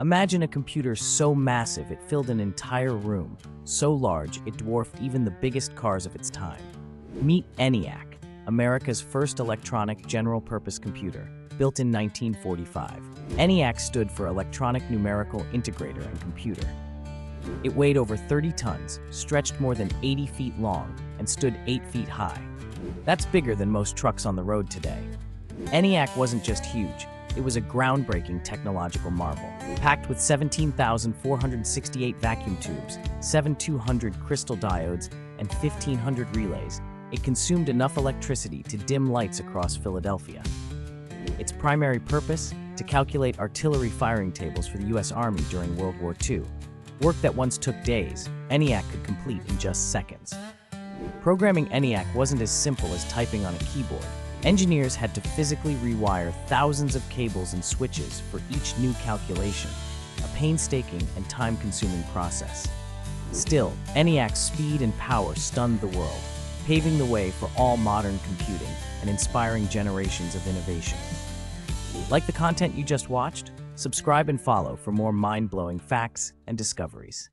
Imagine a computer so massive it filled an entire room, so large it dwarfed even the biggest cars of its time. Meet ENIAC, America's first electronic general-purpose computer, built in 1945. ENIAC stood for Electronic Numerical Integrator and Computer. It weighed over 30 tons, stretched more than 80 feet long, and stood 8 feet high. That's bigger than most trucks on the road today. ENIAC wasn't just huge, it was a groundbreaking technological marvel. Packed with 17,468 vacuum tubes, 7,200 crystal diodes, and 1,500 relays, it consumed enough electricity to dim lights across Philadelphia. Its primary purpose? To calculate artillery firing tables for the US Army during World War II. Work that once took days, ENIAC could complete in just seconds. Programming ENIAC wasn't as simple as typing on a keyboard. Engineers had to physically rewire thousands of cables and switches for each new calculation, a painstaking and time-consuming process. Still, ENIAC's speed and power stunned the world, paving the way for all modern computing and inspiring generations of innovation. Like the content you just watched? Subscribe and follow for more mind-blowing facts and discoveries.